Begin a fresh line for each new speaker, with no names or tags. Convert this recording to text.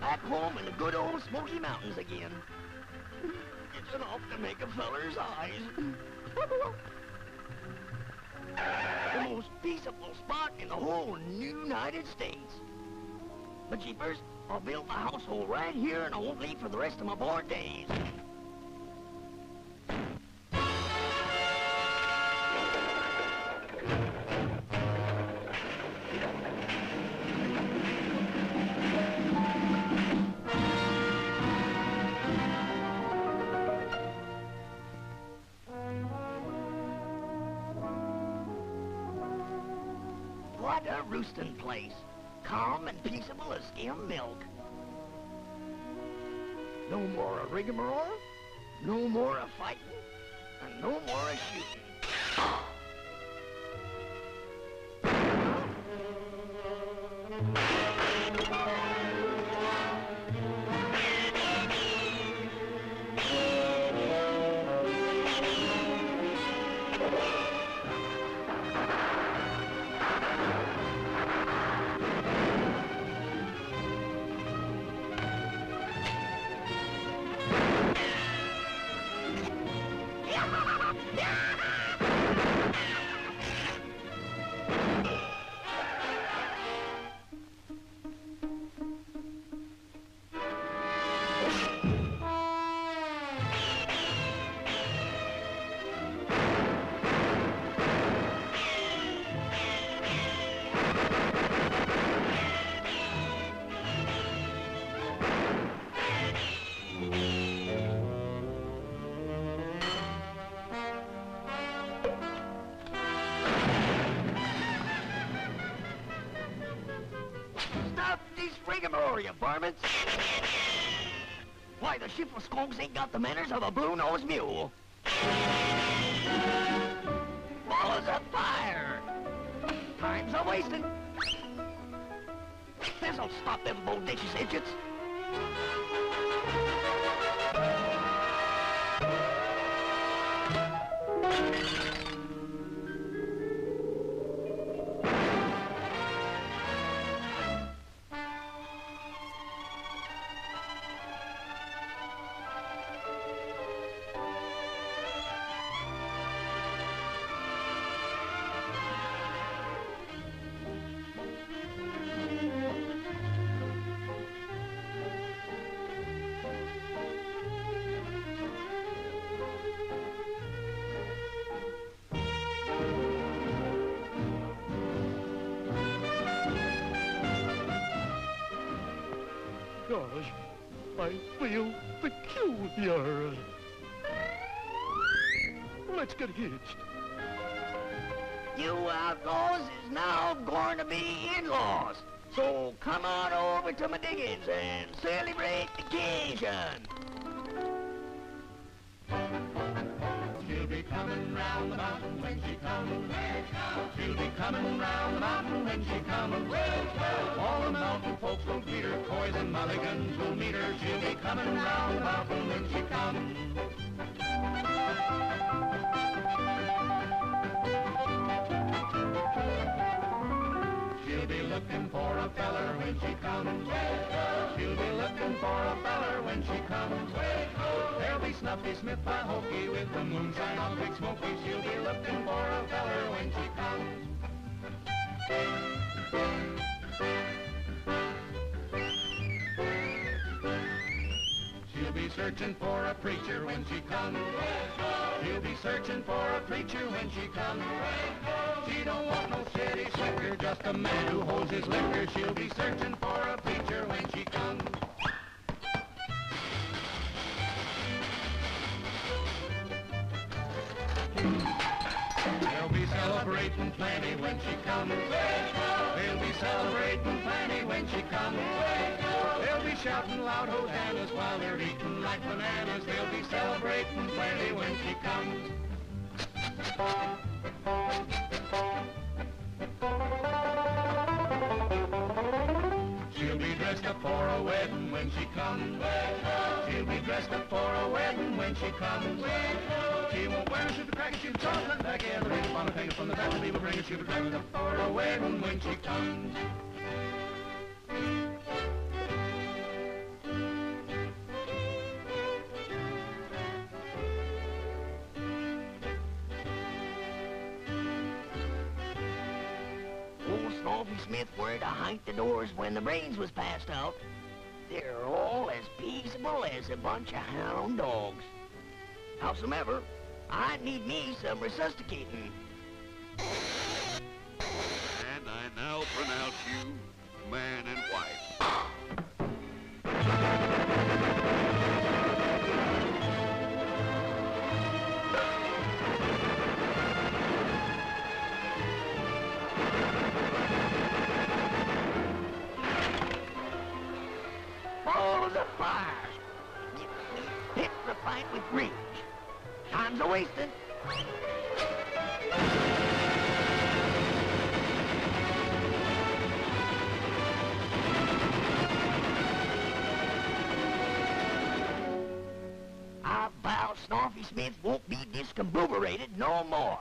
Back home in the good old Smoky Mountains again. It's enough to make a feller's eyes. the most peaceable spot in the whole United States. But jeepers, I'll build my household right here and I won't leave for the rest of my born days. What a roosting place. Calm and peaceable as skim milk. No more a rigmarole, no more a fighting, and no more a shooting. This rigmarole, you varmints! Why, the of skunks ain't got the manners of a blue-nosed mule. Balls of fire! Time's a wasting. This'll stop them bodacious idiots.
I feel peculiar. Let's get hitched.
You uh, outlaws is now going to be in-laws. So come on over to my diggings and celebrate the occasion.
She'll be coming round the mountain when she comes. She'll be coming round the mountain when she comes. All the mountain folks will greet her, toys and mulligans will meet her. She'll be coming round the when she comes. She'll be looking for a feller when she comes. She'll be looking for a feller when she comes. There'll be Snuffy Smith by Hokey with the moonshine on Big Smoky. She'll be looking for a feller when she comes. Searching for a preacher when she comes. She'll be searching for a preacher when she comes. She don't want no city slicker, just a man who holds his liquor. She'll be searching for a preacher when she comes. They'll be celebrating plenty when she comes. They'll be celebrating plenty when she comes. Shouting loud hosannas while they're eating like bananas. They'll be celebrating plenty when she comes. She'll be dressed up for a wedding when she comes. She'll be dressed up for a wedding when she comes. She won't wear a suit cracker, she'll chocolate back ring upon her finger from the back of people bring her. She'll be dressed up for a wedding when she comes.
Smith were to hike the doors when the brains was passed out. They're all as peaceable as a bunch of hound dogs. Howsomever, I need me some resuscitating. With rage. Time's a wasting. I vow Snuffy Smith won't be discombobulated no more.